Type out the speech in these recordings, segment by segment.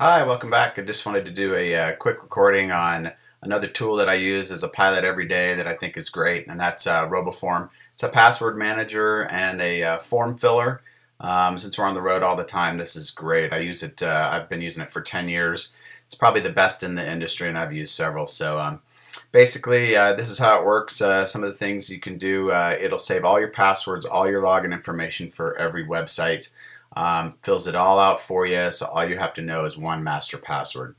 Hi, welcome back. I just wanted to do a uh, quick recording on another tool that I use as a pilot every day that I think is great, and that's uh, RoboForm. It's a password manager and a uh, form filler. Um, since we're on the road all the time, this is great. I use it. Uh, I've been using it for 10 years. It's probably the best in the industry, and I've used several. So um, basically, uh, this is how it works. Uh, some of the things you can do. it'll save all your passwords, all your login information for every website um, fills it all out for you. So all you have to know is one master password.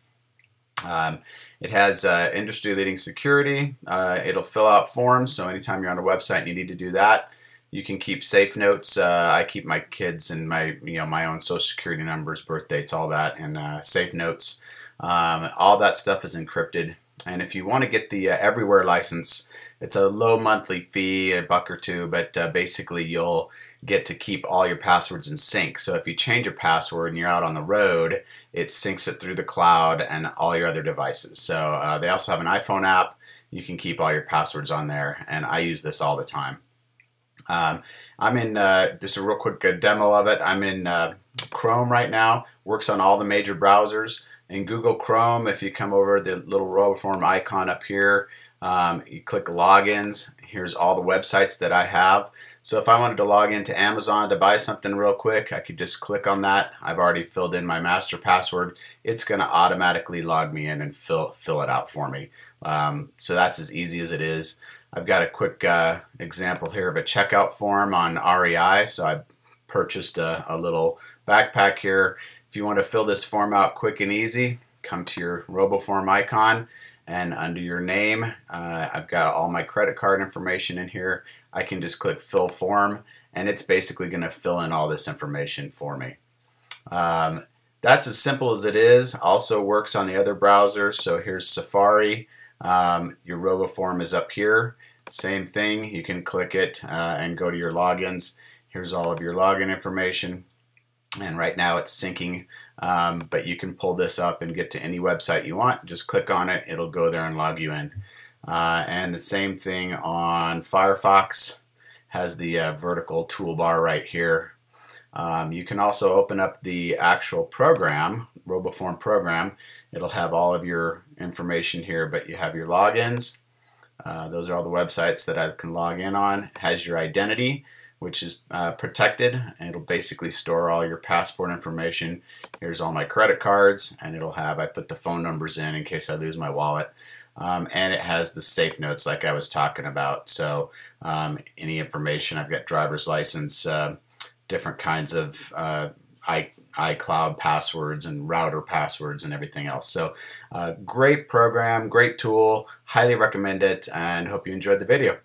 Um, it has uh, industry leading security. Uh, it'll fill out forms. So anytime you're on a website and you need to do that, you can keep safe notes. Uh, I keep my kids and my you know my own social security numbers, birth dates, all that, and uh, safe notes. Um, all that stuff is encrypted. And if you want to get the uh, everywhere license, it's a low monthly fee, a buck or two, but uh, basically you'll get to keep all your passwords in sync. So if you change your password and you're out on the road, it syncs it through the cloud and all your other devices. So uh, they also have an iPhone app. You can keep all your passwords on there, and I use this all the time. Um, I'm in uh, just a real quick uh, demo of it. I'm in uh, Chrome right now. Works on all the major browsers. In Google Chrome, if you come over the little RoboForm icon up here, um, you click logins. Here's all the websites that I have. So if I wanted to log into Amazon to buy something real quick, I could just click on that. I've already filled in my master password. It's going to automatically log me in and fill, fill it out for me. Um, so that's as easy as it is. I've got a quick uh, example here of a checkout form on REI. So I purchased a, a little backpack here. If you want to fill this form out quick and easy, come to your RoboForm icon and under your name, uh, I've got all my credit card information in here. I can just click fill form and it's basically going to fill in all this information for me. Um, that's as simple as it is. Also works on the other browsers. So here's Safari. Um, your RoboForm is up here. Same thing. You can click it uh, and go to your logins. Here's all of your login information. And right now it's syncing, um, but you can pull this up and get to any website you want. Just click on it. It'll go there and log you in. Uh, and the same thing on Firefox has the uh, vertical toolbar right here. Um, you can also open up the actual program, RoboForm program. It'll have all of your information here, but you have your logins. Uh, those are all the websites that I can log in on. It has your identity, which is uh, protected, and it'll basically store all your passport information. Here's all my credit cards, and it'll have, I put the phone numbers in in case I lose my wallet. Um, and it has the safe notes like I was talking about. So um, any information, I've got driver's license, uh, different kinds of uh, iCloud passwords and router passwords and everything else. So uh, great program, great tool, highly recommend it, and hope you enjoyed the video.